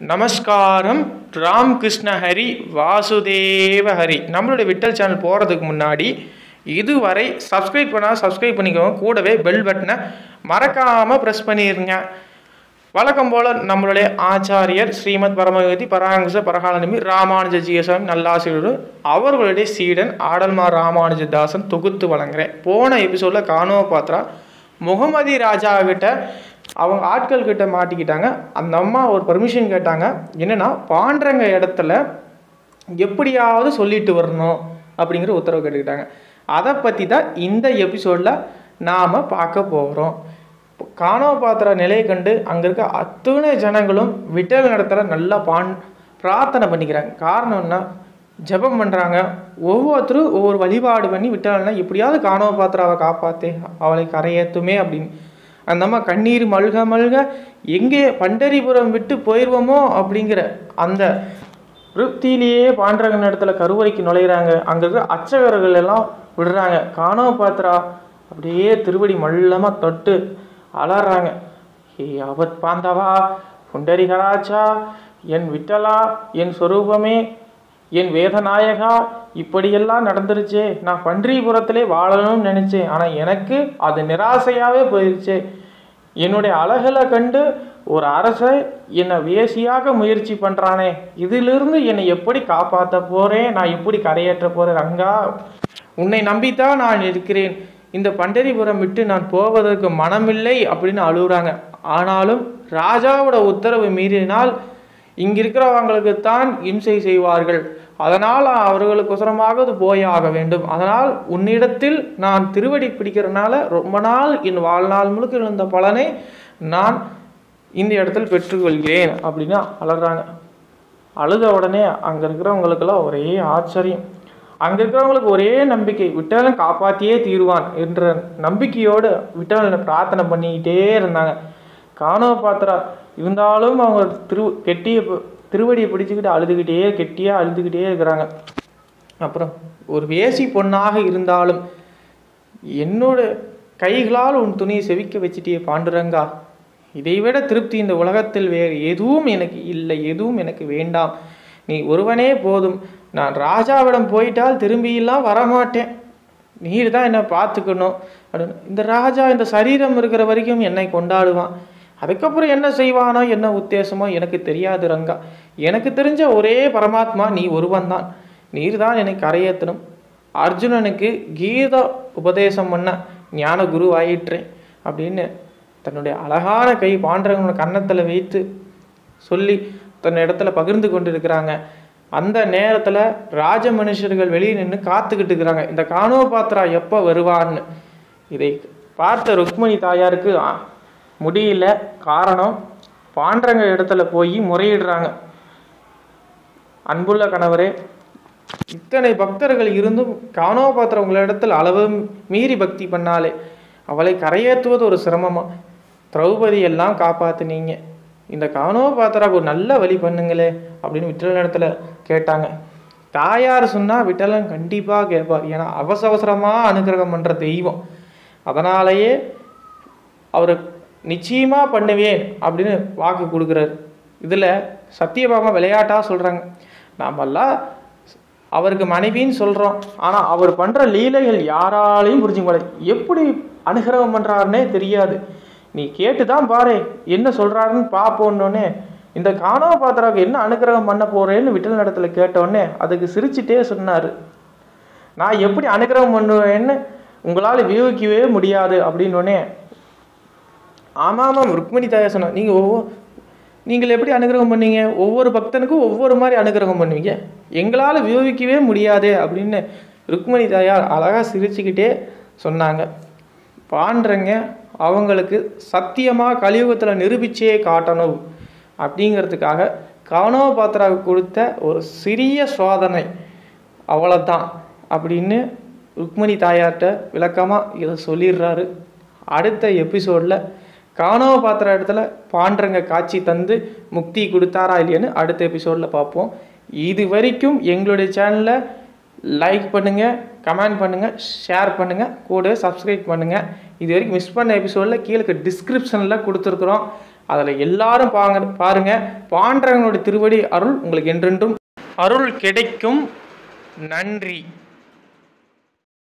நமஸ்காரம் ராம்கிருஷ்ண ஹரி வாசுதேவ ஹரி. நம்மளுடைய விட்டல் சேனல் போகிறதுக்கு முன்னாடி இதுவரை சப்ஸ்கிரைப் பண்ணால் சப்ஸ்கிரைப் பண்ணிக்கோங்க. கூடவே பெல் பட்டனை மறக்காமல் ப்ரெஸ் பண்ணிடுங்க வழக்கம் போல் நம்மளுடைய ஆச்சாரியர் ஸ்ரீமத் பரமகதி பராங்கச பரகாலனிமி ராமானுஜ ஜியசாமி நல்லாசிரியர் அவர்களுடைய சீடன் ஆடல்மா ராமானுஜதாசன் தொகுத்து வழங்குறேன். போன எபிசோடில் காணோ பாத்ரா முகமதி ராஜாவிட்ட அவங்க ஆட்கள் கிட்ட மாட்டிக்கிட்டாங்க. அந்த அம்மா ஒரு பர்மிஷன் கேட்டாங்க. என்னென்னா பாண்டுறங்க இடத்துல எப்படியாவது சொல்லிட்டு வரணும் அப்படிங்கிற உத்தரவு கேட்டுக்கிட்டாங்க. அதை பற்றி தான் இந்த எபிசோடில் நாம் பார்க்க போகிறோம் காணோ பாத்திர நிலையை கண்டு அங்கே இருக்க அத்தனை ஜனங்களும் விட்டல் நடத்துல நல்லா பான் பிரார்த்தனை பண்ணிக்கிறாங்க. காரணம் என்ன? ஜெபம் பண்ணுறாங்க ஒவ்வொருத்தரும் ஒவ்வொரு வழிபாடு பண்ணி விட்டலன்னா எப்படியாவது காணோ பாத்திராவை காப்பாற்று அவளை கரையேற்றுமே அப்படின்னு அந்த அம்மா கண்ணீர் மல்க மல்க எங்கே பண்டரிபுரம் விட்டு போயிடுவோமோ அப்படிங்கிற அந்த விருத்தியிலேயே பாண்டரங்கன் இடத்துல கருவறைக்கு நுழையிறாங்க. அங்கே இருக்கிற அர்ச்சகர்கள் எல்லாம் விடுறாங்க. காணோ பாத்திரா. அப்படியே திருவடி மல்லமாக தொட்டு அலறாங்க. ஹே அவத் பாந்தவா புண்டரிகராச்சா என் விட்டலா என் சொரூபமே என் வேதநாயகா இப்படியெல்லாம் நடந்துருச்சே. நான் பன்றிபுரத்திலே வாழணும்னு நினச்சேன். ஆனால் எனக்கு அது நிராசையாகவே போயிடுச்சே என்னுடைய அழகலை கண்டு ஒரு அரசன் என்னை வேசியாக முயற்சி பண்ணுறானே இதிலிருந்து என்னை எப்படி காப்பாற்ற போகிறேன் நான் எப்படி கரையேற்ற போகிறேன் ரங்கா உன்னை நம்பித்தான் நான் இருக்கிறேன். இந்த பண்டரிபுரம் விட்டு நான் போவதற்கு மனமில்லை அப்படின்னு அழுகுறாங்க. ஆனாலும் ராஜாவோட உத்தரவு மீறினால் இங்கே இருக்கிறவங்களுக்கு தான் இம்சை செய்வார்கள். அதனால் அவர்களுக்கொசரமாக போயாக வேண்டும். அதனால் உன்னிடத்தில் நான் திருவடி பிடிக்கிறனால ரொம்ப நாள் என் வாழ்நாள் முழுக்க இருந்த பலனை நான் இந்த இடத்தில் பெற்றுக்கொள்கிறேன் அப்படின்னு அழகிறாங்க அழுத உடனே அங்கே இருக்கிறவங்களுக்கெல்லாம் ஒரே ஆச்சரியம். அங்கே இருக்கிறவங்களுக்கு ஒரே நம்பிக்கை. விட்டவன் காப்பாற்றியே தீருவான் என்ற நம்பிக்கையோடு விட்டவனை பிரார்த்தனை பண்ணிக்கிட்டே இருந்தாங்க. காணோ பாத்திரா இருந்தாலும் அவங்க திரு கெட்டிய திருவடியை பிடிச்சிக்கிட்டு அழுதுகிட்டே கெட்டியாக அழுதுகிட்டே இருக்கிறாங்க. அப்புறம் ஒரு வேசி பொண்ணாக இருந்தாலும் என்னோட கைகளால் உன் துணியை செவிக்க வச்சிட்டே பாண்டுரங்கா. இதைவிட திருப்தி இந்த உலகத்தில் வேறு எதுவும் எனக்கு இல்லை எதுவும் எனக்கு வேண்டாம். நீ ஒருவனே போதும். நான் ராஜாவிடம் போயிட்டால் திரும்பியெல்லாம் வரமாட்டேன். நீர் தான் என்னை பார்த்துக்கணும். அப்படின்னு இந்த ராஜா இந்த சரீரம் இருக்கிற வரைக்கும் என்னை கொண்டாடுவான். அதுக்கப்புறம் என்ன செய்வானோ என்ன உத்தேசமோ எனக்கு தெரியாது ரங்கா. எனக்கு தெரிஞ்ச ஒரே பரமாத்மா நீ ஒருவன் தான் நீர் தான் என்னை கரையேற்றணும் அர்ஜுனனுக்கு கீதா உபதேசம் பண்ண ஞான குரு ஆயிற்றேன் அப்படின்னு தன்னுடைய அழகான கை பாண்டவனோட கன்னத்தில் வைத்து சொல்லி தன் இடத்துல பகிர்ந்து கொண்டு இருக்கிறாங்க அந்த நேரத்தில் ராஜ மனுஷர்கள் வெளியே நின்று காத்துக்கிட்டு இருக்கிறாங்க. இந்த காணோ பாத்திரா எப்போ வருவான்னு. இதை பார்த்த ருக்மணி தாயாருக்கு முடியல. காரணம் பாண்டரங்க இடத்துல போய் முறையிடுறாங்க. அன்புள்ள கணவரே இத்தனை பக்தர்கள் இருந்தும் காணோ பாத்திர உங்களிடத்தில் அளவு மீறி பக்தி பண்ணாலே அவளை கரையேற்றுவது ஒரு சிரமமா? திரௌபதி எல்லாம் காப்பாத்துனீங்க. இந்த காணோ ஒரு நல்ல வழி பண்ணுங்களே அப்படின்னு விட்டலன் இடத்துல கேட்டாங்க. தாயார் சொன்னால் விட்டலன் கண்டிப்பாக கேட்பார் ஏன்னா அவசர அவசரமாக அனுகிரகம் பண்ணுற தெய்வம். அதனாலேயே அவர் நிச்சயமாக பண்ணுவேன் அப்படின்னு வாக்கு கொடுக்குறாரு. இதில் சத்தியபாமா விளையாட்டாக சொல்கிறாங்க நாமெல்லாம் அவருக்கு மனைவின்னு சொல்கிறோம் ஆனால் அவர் பண்ணுற லீலைகள் யாராலையும் புரிஞ்சுக்க முடியாது. எப்படி அனுகிரகம் பண்ணுறாருன்னே தெரியாது. நீ கேட்டு தான் பாரு என்ன சொல்கிறாருன்னு பார்ப்போன்னொன்னே இந்த காணோ பாத்திராவுக்கு என்ன அனுகிரகம் பண்ண போகிறேன்னு விட்டல் இடத்துல கேட்டோடனே அதுக்கு சிரிச்சுட்டே சொன்னார். நான் எப்படி அனுகிரகம் பண்ணுவேன்னு உங்களால் வியூகிக்கவே முடியாது அப்படின்னோடனே ஆமாம் ஆமாம் ருக்மிணி தாயா சொன்ன நீங்கள் ஒவ்வொரு நீங்கள் எப்படி அனுகிரகம் பண்ணீங்க? ஒவ்வொரு பக்தனுக்கும் ஒவ்வொரு மாதிரி அனுகிரகம் பண்ணுவீங்க? எங்களால் வியோகிக்கவே முடியாதே அப்படின்னு ருக்மிணி தாயார் அழகாக சிரிச்சுக்கிட்டே சொன்னாங்க. பாண்டுறங்க அவங்களுக்கு சத்தியமாக கலியுகத்தில் நிரூபிச்சே காட்டணும் அப்படிங்கிறதுக்காக காணோ பாத்திராவுக்கு கொடுத்த ஒரு சிறிய சோதனை அவ்வளோதான் அப்படின்னு ருக்மணி தாயார்கிட்ட விளக்கமாக இதை சொல்லிடுறாரு. அடுத்த எபிசோடில் காணோ பாத்திர இடத்துல பாண்டரங்க காட்சி தந்து முக்தி கொடுத்தாரா இல்லையான்னு அடுத்த எபிசோடில் பார்ப்போம். இது வரைக்கும் எங்களுடைய சேனலை லைக் பண்ணுங்கள் கமெண்ட் பண்ணுங்கள் ஷேர் பண்ணுங்கள் கூட சப்ஸ்கிரைப் பண்ணுங்கள் இது வரைக்கும் மிஸ் பண்ண எபிசோடில் கீழே டிஸ்கிரிப்ஷனில் கொடுத்துருக்குறோம். அதில் எல்லாரும் பாங்க பாருங்கள் பாண்டவனுடைய திருவடி அருள் உங்களுக்கு என்றென்றும் அருள் கிடைக்கும். நன்றி.